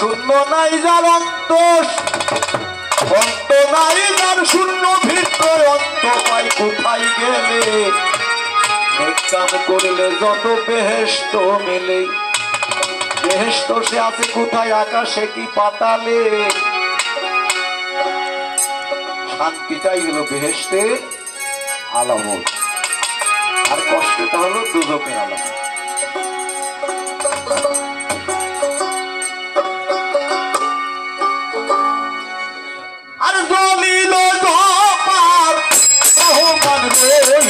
শূন্য নাই যার অন্ত অন্ত নাই যার শূন্য ভিতর, অন্ত পাই কোথায় গেলে? কাম করলে যত বেহেস্ত মেলে। বেহেস্ত সে আছে কোথায় আকাশে কি পাতালে? শান্তিটাই হলো বেহেস্তের আলামত। আর কষ্টটা হলো দুজকের আলামত।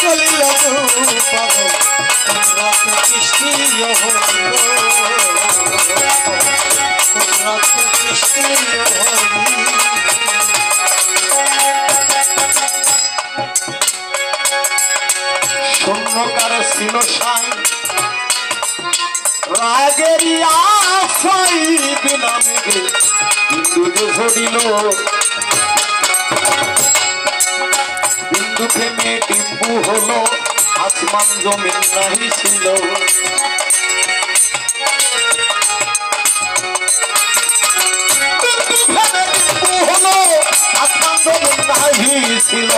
চলিল পাব কুদরত সৃষ্টি হইল কুদরত সৃষ্টি হইল ছিল সাই, রাগেরই আশাই দিলাম গে। যে বিন্দু থেমে ডিম্বু হলো, আসমান জমিন নাহি ছিল। ছিল।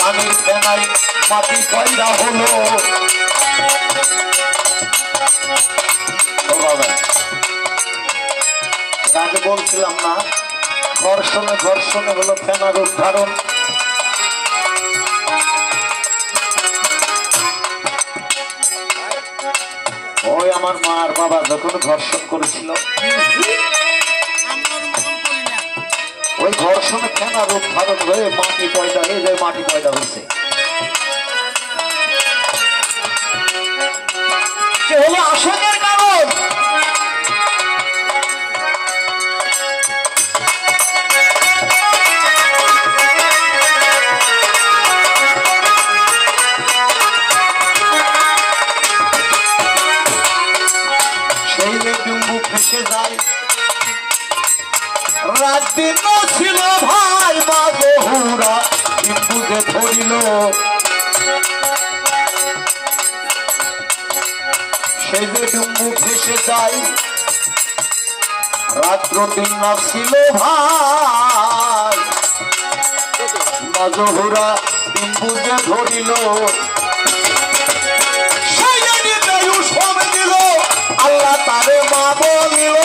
পানির ফেনাই মাটি পয়দা হলো। আগে বলছিলাম না ঘর্ষণে ঘর্ষণে হলো ফেনার উদ্ধারণ আমার মা আর বাবা যখন ধর্ষণ করেছিল, ওই ঘর্ষণে রূপ ধারণ হয়ে মাটি পয়দা হয়ে যায়, মাটি পয়দা হয়েছে? সে হলো আসনের যায় রাত্র দিন না ছিল ভাই। মাজহুরা ডিম্বু যে ধরিল। দিল আল্লাহ তারে মা বলিল।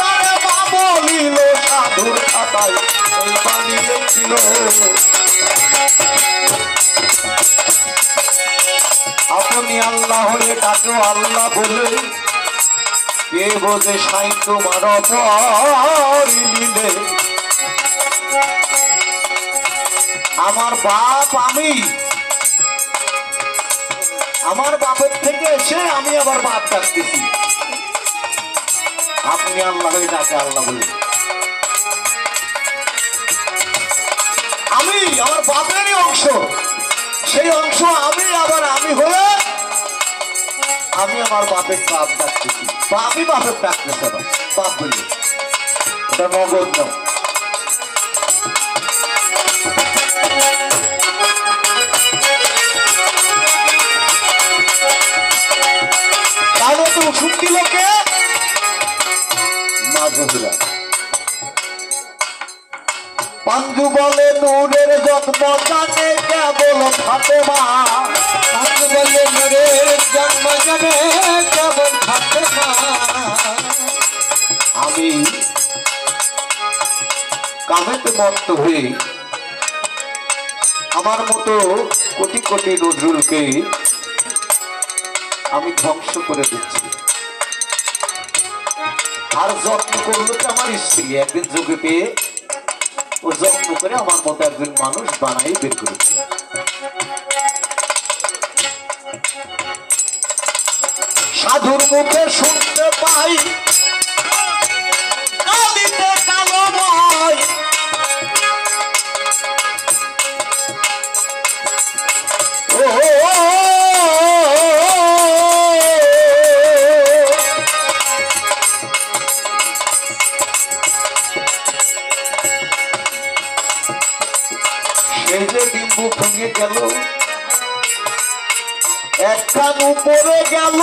তারে মা বলিল সাধুর খাতায়। আপনি আল্লাহ হয়ে ডাকো, আল্লাহ বলে কে বোঝে সাই তোমার আমার বাপ আমি। আমার বাপের থেকে এসে আমি আবার বাপ ডাকতেছি। আপনি আল্লাহ হয়ে ডাকে, আল্লাহ বলে আমি, আমার বাপেরই অংশ। সেই অংশ আমি, আবার আমি হয়ে আমি আমার বাপের বাপ ডাকতেছি। বাপই বাপের ডাকতেছে আবার, বাপ বলি। নগদ নাও তাহলে তো ওষুধ দিল কে মা জহিরা পাঞ্জু বলে নূরের জন্ম জানে কেবল ফাতেমা পাঁচ বলে নূরের জন্ম যাবে কেমন থাকে মা। আমি কামেতে মত্ত হয়ে আমার মতো কোটি কোটি নজরুলকে আমি ধ্বংস করে দিচ্ছি। আর যত্ন করল আমার স্ত্রী, একদিন যোগে পেয়ে ও যত্ন করে আমার মতো একজন মানুষ বানাই বের করেছে। সাধুর মুখে শুনতে পাই গেল।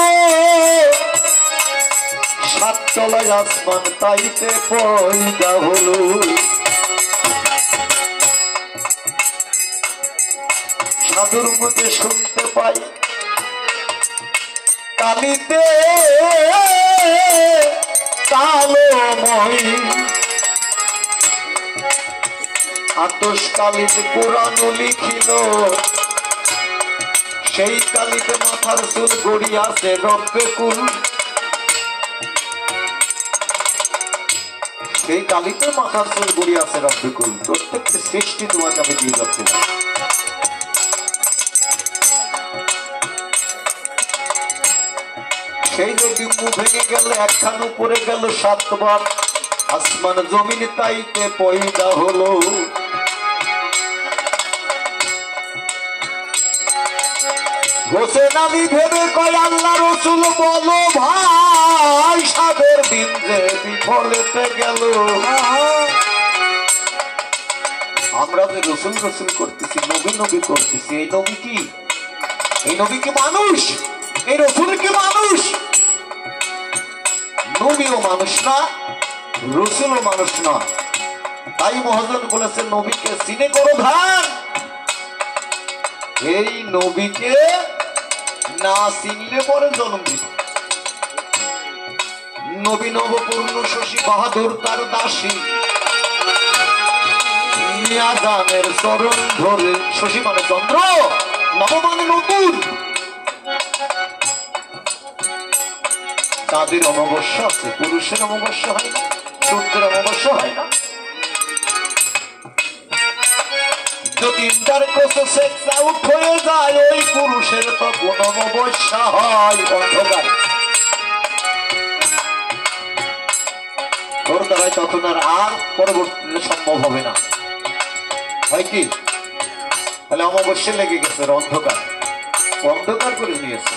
সাত তলায় আসমান তাইতে পয়দা হলো। সাধুর মুখে শুনতে পাই কালিতে কালোময় আতস কালিতে কোরআন লিখিল। সেই কালিতে মাথার চুল গড়িয়াছে রক্তে কুল। সেই কালিতে মাথার চুল গড়িয়াছে রক্তে কুল। প্রত্যেকটি সৃষ্টি তোমাকে আমি দিয়ে যাচ্ছিলাম সেই যে ডিম্বু ভেঙে গেল, একখান উপরে গেল সাতবার। আসমান জমিন তাইতে পয়দা হলো। হোসেন আমি ভেবে কয় আল্লাহ রসুল বলো ভাই সাদের যে বিফলেতে গেল। আমরা যে রসুল রসুল করতেছি, নবী নবী করতেছি, এই নবী কি? এই নবী কি মানুষ? এই রসুল কি মানুষ? নবীও মানুষ না, রসুলও মানুষ না। তাই মহাজন বলেছে, নবীকে চিনে করো ধ্যান এই নবীকে না চিনলে পরে জন্ম নবী নবপূর্ণ শশী বাহাদুর তার দাসী। মিয়া গানের চরণ ধরে শশী মানে চন্দ্র নব মানে নতুন তাদের অমাবস্যা আছে, পুরুষের অমাবস্য হয় না, সূর্যের অমাবস্য হয় না। যদি কোর্সে সেক্স আউট যায়, ওই পুরুষের তখন অমাবস্যা হয় অন্ধকার। ওর দ্বারাই তখন আর আর পরবর্তীতে সম্ভব হবে না। হয় কি? তাহলে অমাবস্যা লেগে গেছে অন্ধকার। অন্ধকার করে নিয়েছে।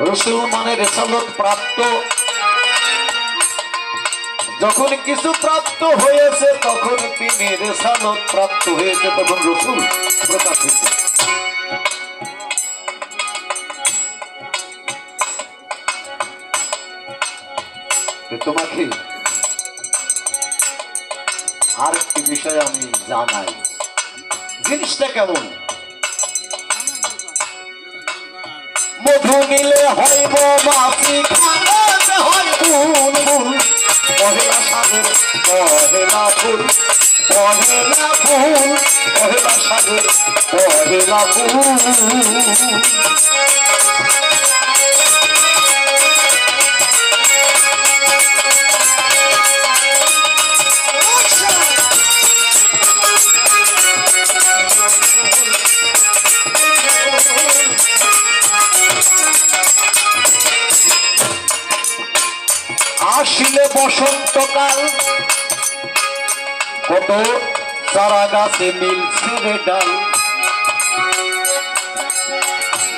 রসুল মানে রেসালত প্রাপ্ত যখন কিছু প্রাপ্ত হয়েছে, তখন তিনি রেসালত প্রাপ্ত হয়েছে, তখন রসুল প্রকাশিত। তোমাকে আর একটি বিষয় আমি জানাই। জিনিসটা কেমন? মধু নিলে হইব মাছি খানাতে হয় পহেলা সাগর পহেলা ফুল পহেলা ফুল পহেলা সাগর পহেলা ফুল। আসিলে বসন্তকাল। কত চারা গাছে মিলছে রে ডাল।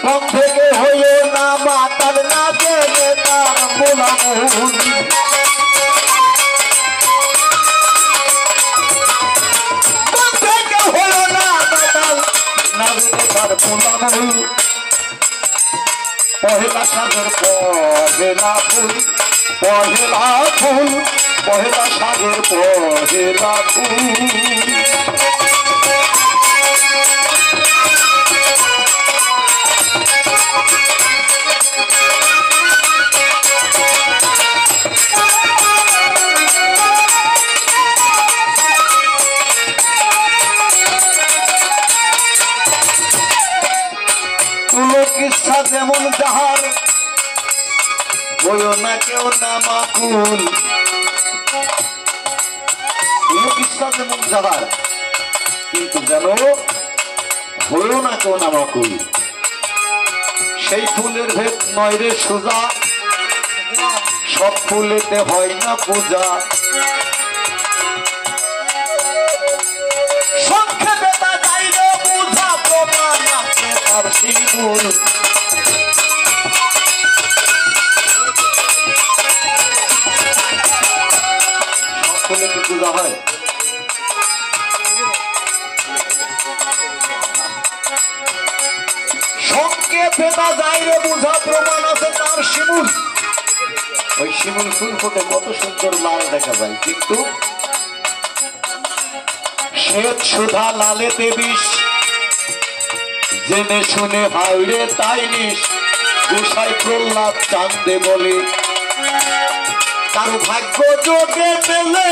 কম থেকে হইও না মাতাল, না জেনে তার হইও না মাতাল তার মোলামুল পহেলা সাগর পহেলা ফুল পহেলা ফুল পহেলা সাগর পহেলা ফুল। যেমন যাহার বইও না কেউ না মাকুল ইসলামে মন যাবার কিন্তু যেন হয়েও না কেউ নামা করি সেই ফুলের ভেদ নয় রে সোজা। সব ফুলেতে হয় না পূজা। সংক্ষেপে তা চাইলে বুঝা প্রমাণ আছে তার শিগুল। পূজা হয়। কত সুন্দর লাল দেখা যায়। কিন্তু শ্বেত সুধা লালে দেবিস জেনে শুনে হাইরে তাই নিস গোসাই প্রহ্লাদ চান্দে বলে কারও ভাগ্য যোগে পেলে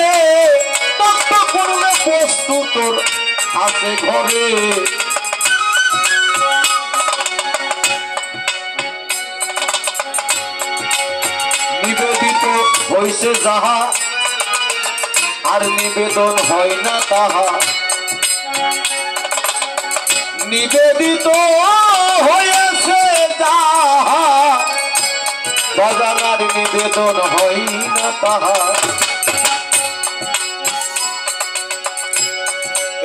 তত্ত্ব করলে বস্তু তোর আছে ঘরে। নিবেদিত হইছে যাহা, আর নিবেদন হয় না তাহা। নিবেদিত হয়েছে যাহা বাজানার নিবেদন হয় না তাহা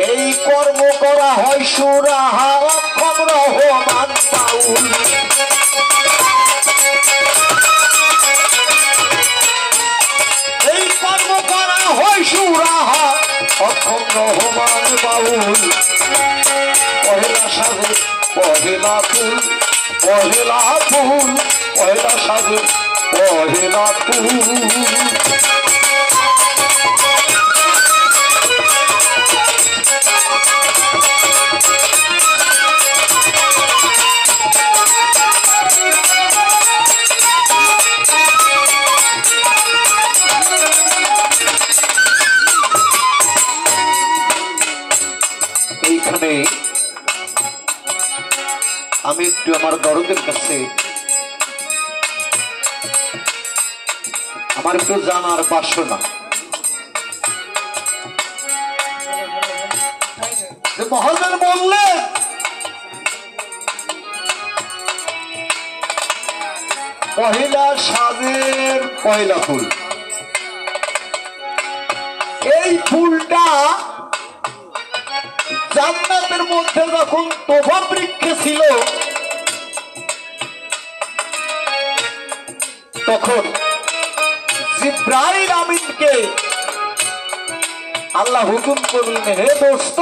এই কর্ম করা হয় সুরাহা অক্ষম রহমান পাউল এই কর্ম করা হয় সুরাহা অক্ষম রহমান বাউল। পহেলা সাজে পহেলা ফুল পহেলা ফুল পহেলা সাজে পহেলা ফুল। আমার একটু জানার বাসনা মহাজন বললেন পহিলা সাজের পয়লা ফুল। এই ফুলটা জান্নাতের মধ্যে যখন তোফা বৃক্ষে ছিল, তখন জিব্রাইল আমিনকে আল্লাহ হুকুম করলেন, হে দোস্ত,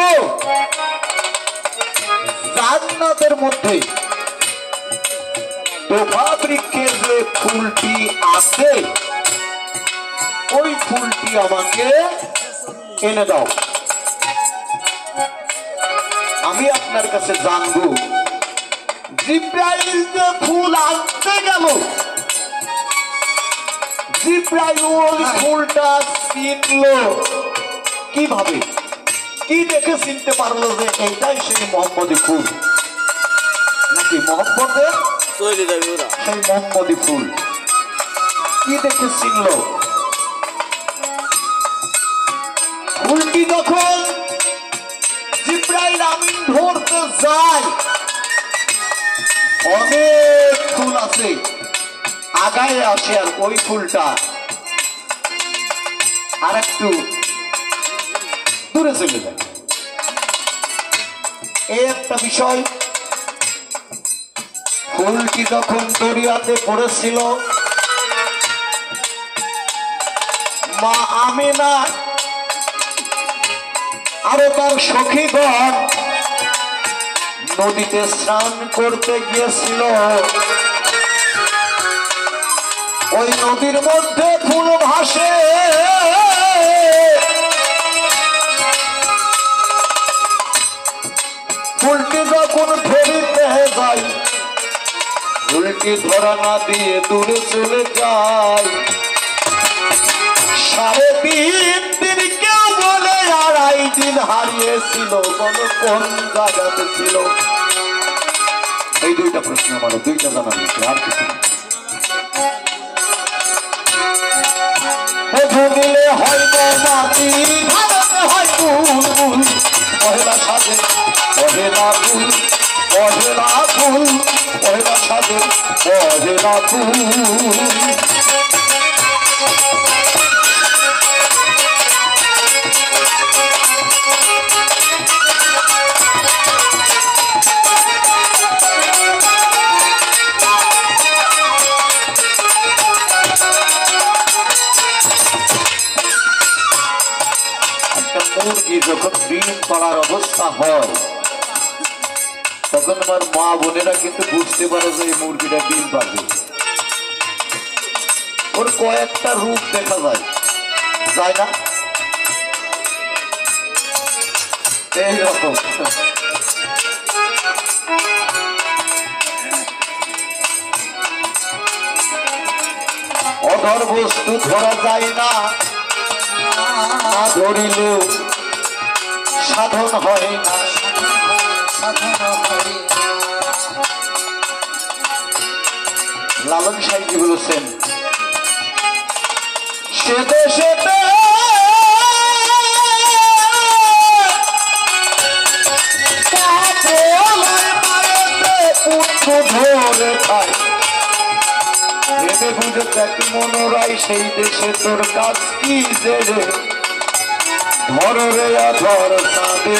জান্নাতের মধ্যে বৃক্ষের যে ফুলটি আছে, ওই ফুলটি আমাকে এনে দাও। আমি আপনার কাছে জানব, জিব্রাইল যে ফুল আনতে গেল জিব্রাইল ফুলটা চিনলো কীভাবে কি দেখে চিনতে পারল যে এইটাই সেই মোহাম্মদী ফুল? নাকি মোহাম্মদের? সেই মোহাম্মদী ফুল। কি দেখে চিনলো ফুলটি যখন জিব্রাইল আমিন ধরতে যায় অনেক ফুল আছে। আগায় আসে আর ওই ফুলটা। আর একটু দূরে চলে যায় এই একটা বিষয়, ফুলটি যখন দরিয়াতে পড়েছিল, মা আমিনা আরও তার সখীগণ নদীতে স্নান করতে গিয়েছিল। ওই নদীর মধ্যে ফুল ভাসে। ফুলটি যখন ফেরিতে যায় ফুলটি ধরা না দিয়ে দূরে চলে যায়। সাড়ে তিন দিন কেউ বলে আড়াই দিন হারিয়েছিল, কোন কোন জায়গাতে ছিল? এই দুইটা প্রশ্ন আমার, দুইটা জানা আর কিছু ভুগিলে হয় মাটি ভারতে হয় বুলবুল পহেলা সাজে, পহেলা ফুল পহেলা ফুল, পহেলা সাজে, পহেলা ফুল। আমার মা বোনেরা কিন্তু বুঝতে পারে যে এই মুরগিটা ডিম পাবে ওর কয়েকটা রূপ দেখা যায়। যায় না? অধর বস্তু ধরা যায় না। ধরিলেও সাধন হয় না। সাধন হয় লালন সাহেবজি বলেছেন? ধরে মনোরাই সেই দেশে তোর কাজ কি যে ধর রে অধর সাঁদে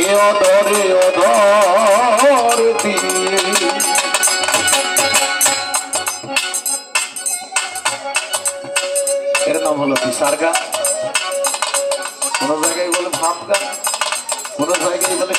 এ অধরে অধর দিয়ে নাম হলো বিশার গান কোনো জায়গায় বলে ভাব গান কোনো জায়গায় বলে